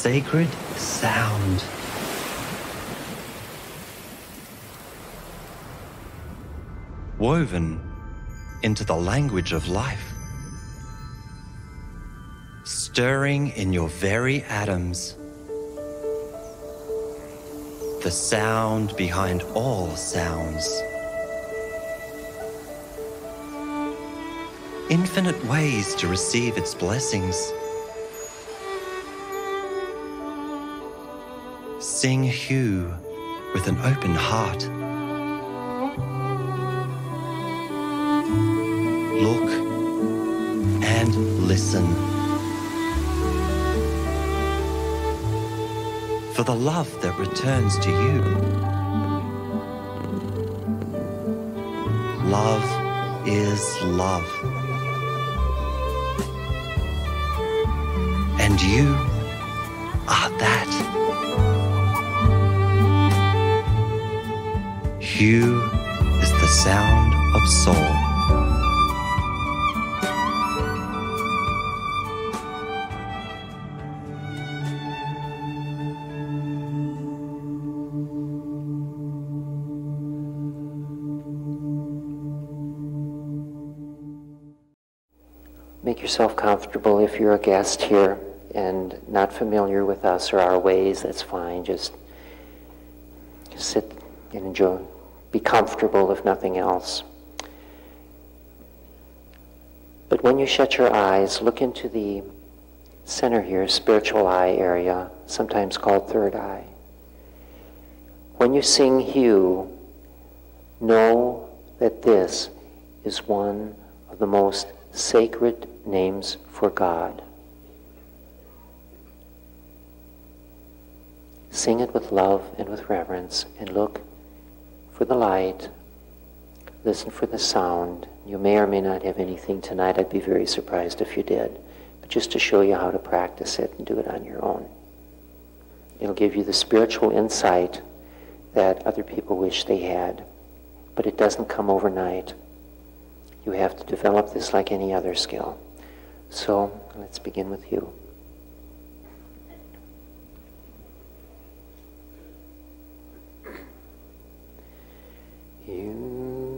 sacred sound. Woven into the language of life, stirring in your very atoms. The sound behind all sounds. Infinite ways to receive its blessings. Sing HU with an open heart. Look and listen. For the love that returns to you. Love is love. And you are that. Hu is the sound of soul. Make yourself comfortable if you're a guest here and not familiar with us or our ways, that's fine. Just sit and enjoy. Be comfortable if nothing else. But when you shut your eyes, look into the center here, spiritual eye area, sometimes called third eye. When you sing Hu, know that this is one of the most sacred names for God. Sing it with love and with reverence and look for the light. Listen for the sound. You may or may not have anything tonight. I'd be very surprised if you did. But just to show you how to practice it and do it on your own. It'll give you the spiritual insight that other people wish they had. But it doesn't come overnight. You have to develop this like any other skill. So let's begin with you. you.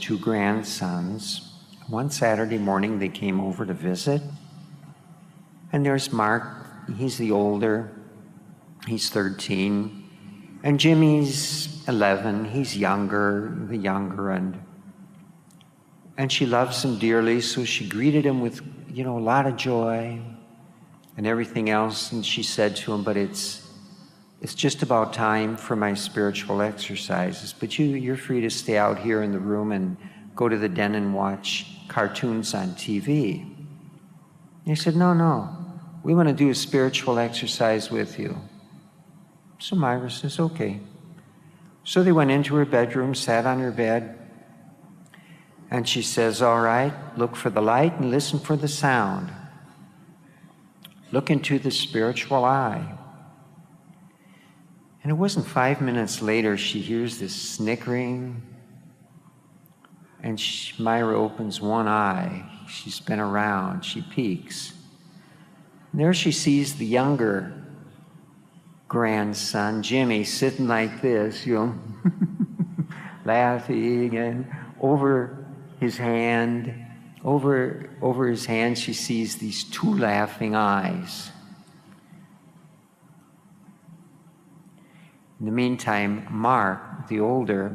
Two grandsons. One Saturday morning, they came over to visit. And there's Mark, he's the older, he's 13. And Jimmy's 11, he's younger, the younger, and and she loves him dearly, so she greeted him with, you know, a lot of joy and everything else. And she said to him, But it's it's just about time for my spiritual exercises. But you you're free to stay out here in the room and go to the den and watch cartoons on TV. And he said, No, no. We want to do a spiritual exercise with you. So Myra says, Okay. So they went into her bedroom, sat on her bed, and she says, All right, look for the light and listen for the sound. Look into the spiritual eye. And it wasn't five minutes later, she hears this snickering. And she, Myra opens one eye. She's been around. She peeks. And there she sees the younger grandson, Jimmy, sitting like this, you know, laughing and over his hand. Over, over his hand, she sees these two laughing eyes. In the meantime, Mark, the older,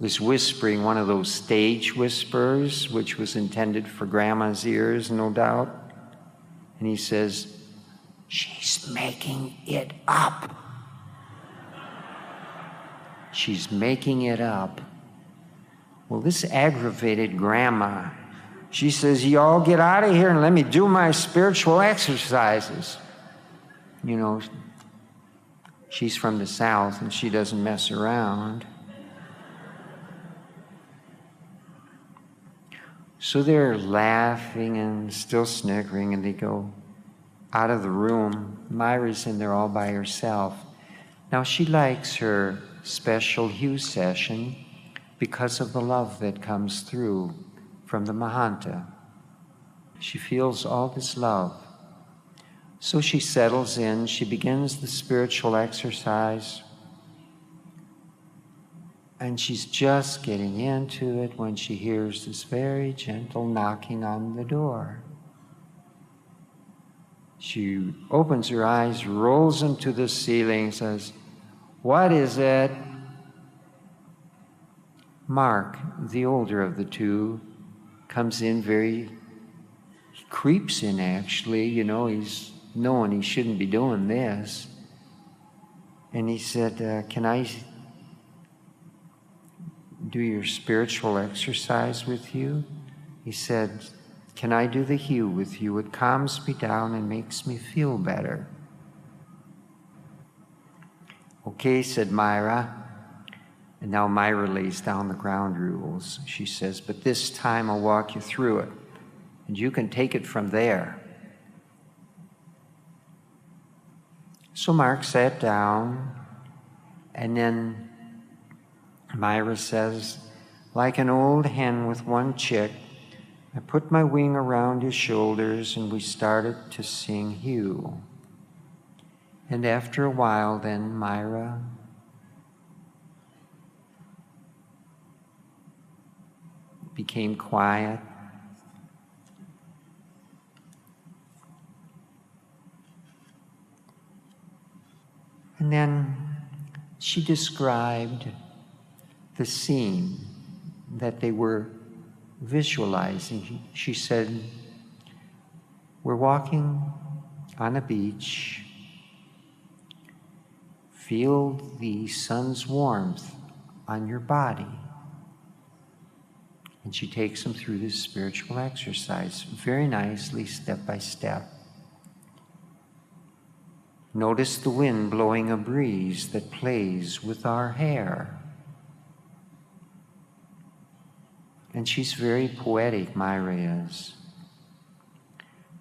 was whispering one of those stage whispers, which was intended for grandma's ears, no doubt. And he says, She's making it up. She's making it up. Well, this aggravated grandma. She says, Y'all get out of here and let me do my spiritual exercises. You know, she's from the South and she doesn't mess around. So they're laughing and still snickering, and they go out of the room. Myra's in there all by herself. Now, she likes her special HU session because of the love that comes through from the Mahanta. She feels all this love. So she settles in, she begins the spiritual exercise, and she's just getting into it when she hears this very gentle knocking on the door. She opens her eyes, rolls them to the ceiling, says, What is it? Mark, the older of the two, comes in very, he creeps in actually, you know, he's knowing he shouldn't be doing this. And he said, uh, Can I do your spiritual exercise with you? He said, Can I do the HU with you? It calms me down and makes me feel better. Okay, said Myra. And now Myra lays down the ground rules. She says, But this time I'll walk you through it, and you can take it from there. So Mark sat down, and then Myra says, Like an old hen with one chick, I put my wing around his shoulders, and we started to sing HU. And after a while, then Myra became quiet. And then she described the scene that they were visualizing. She said, We're walking on a beach, feel the sun's warmth on your body. And she takes them through this spiritual exercise very nicely, step by step. Notice the wind blowing a breeze that plays with our hair. And she's very poetic, Myra is.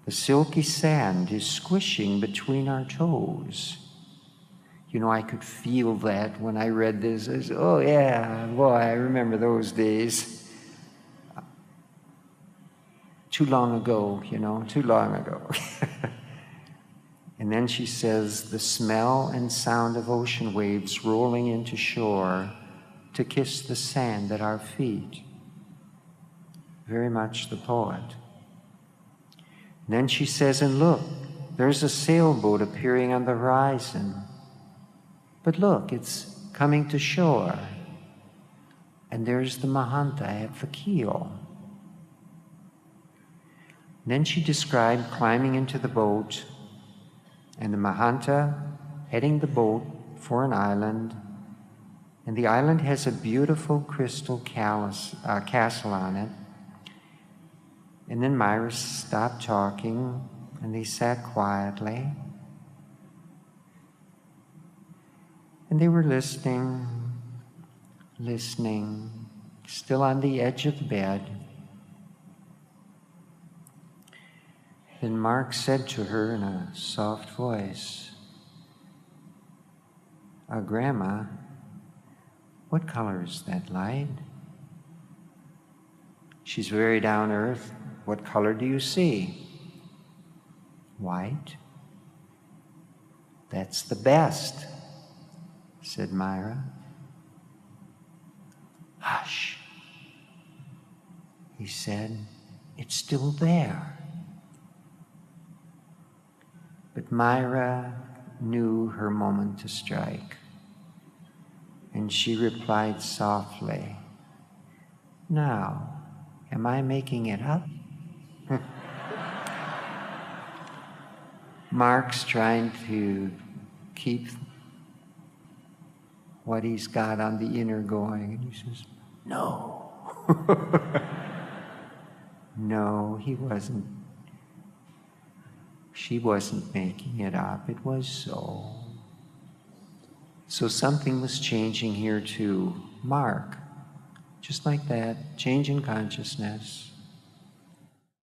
The silky sand is squishing between our toes. You know, I could feel that when I read this. I said, oh, yeah, boy, I remember those days too long ago, you know, too long ago. and then she says, the smell and sound of ocean waves rolling into shore to kiss the sand at our feet. Very much the poet. then she says, And look, there's a sailboat appearing on the horizon. But look, it's coming to shore. And there's the Mahanta at keel. Then she described climbing into the boat and the Mahanta heading the boat for an island. And the island has a beautiful crystal callus, uh, castle on it. And then Myra stopped talking and they sat quietly. And they were listening, listening, still on the edge of the bed. Then Mark said to her in a soft voice, Our grandma, what color is that light? She's very down earth. What color do you see? White. That's the best, said Myra. Hush, he said. It's still there. But Myra knew her moment to strike, and she replied softly, Now, am I making it up? Mark's trying to keep what he's got on the inner going, and he says, No. no, he wasn't she wasn't making it up, it was so. So something was changing here too. Mark, just like that, change in consciousness.